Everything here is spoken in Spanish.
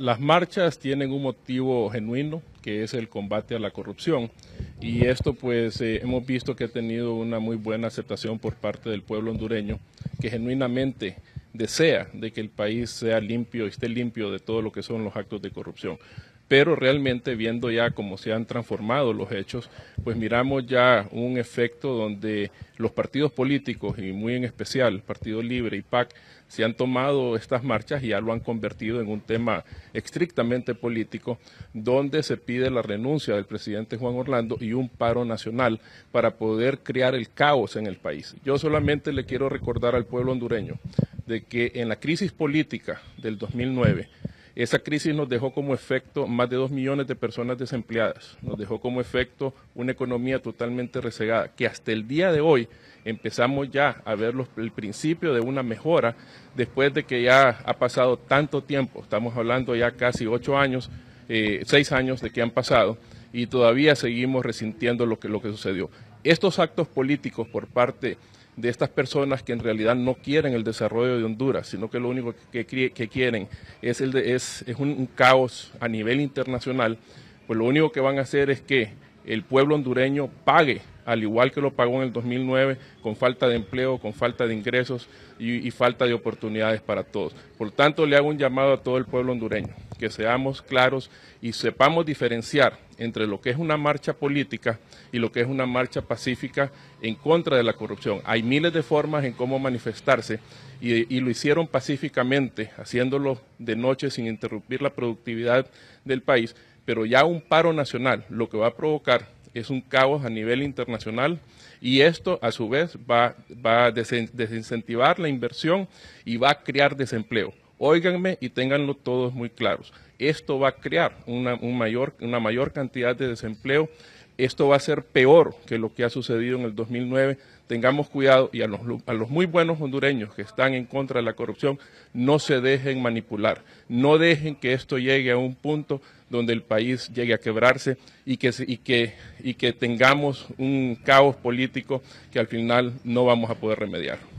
Las marchas tienen un motivo genuino, que es el combate a la corrupción. Y esto pues eh, hemos visto que ha tenido una muy buena aceptación por parte del pueblo hondureño, que genuinamente desea de que el país sea limpio, esté limpio de todo lo que son los actos de corrupción pero realmente viendo ya cómo se han transformado los hechos, pues miramos ya un efecto donde los partidos políticos, y muy en especial el Partido Libre y PAC, se han tomado estas marchas y ya lo han convertido en un tema estrictamente político, donde se pide la renuncia del presidente Juan Orlando y un paro nacional para poder crear el caos en el país. Yo solamente le quiero recordar al pueblo hondureño de que en la crisis política del 2009, esa crisis nos dejó como efecto más de dos millones de personas desempleadas, nos dejó como efecto una economía totalmente resegada, que hasta el día de hoy empezamos ya a ver el principio de una mejora después de que ya ha pasado tanto tiempo, estamos hablando ya casi ocho años, eh, seis años de que han pasado y todavía seguimos resintiendo lo que, lo que sucedió. Estos actos políticos por parte de estas personas que en realidad no quieren el desarrollo de Honduras, sino que lo único que, quieren es, el es, un, caos a nivel internacional, pues lo único que van a hacer es que el pueblo hondureño pague, al igual que lo pagó en el 2009, con falta de empleo, con falta de ingresos y, y falta de oportunidades para todos. Por tanto, le hago un llamado a todo el pueblo hondureño, que seamos claros y sepamos diferenciar entre lo que es una marcha política y lo que es una marcha pacífica en contra de la corrupción. Hay miles de formas en cómo manifestarse y, lo hicieron pacíficamente, haciéndolo de noche sin interrumpir la productividad del país, pero ya un paro nacional lo que va a provocar es un caos a nivel internacional y esto a su vez va, va a desincentivar la inversión y va a crear desempleo. Óiganme y ténganlo todos muy claros. Esto va a crear una, mayor, cantidad de desempleo. Esto va a ser peor que lo que ha sucedido en el 2009. Tengamos cuidado y a los, muy buenos hondureños que están en contra de la corrupción, no se dejen manipular. No dejen que esto llegue a un punto donde el país llegue a quebrarse y que, y que, y que tengamos un caos político que al final no vamos a poder remediar.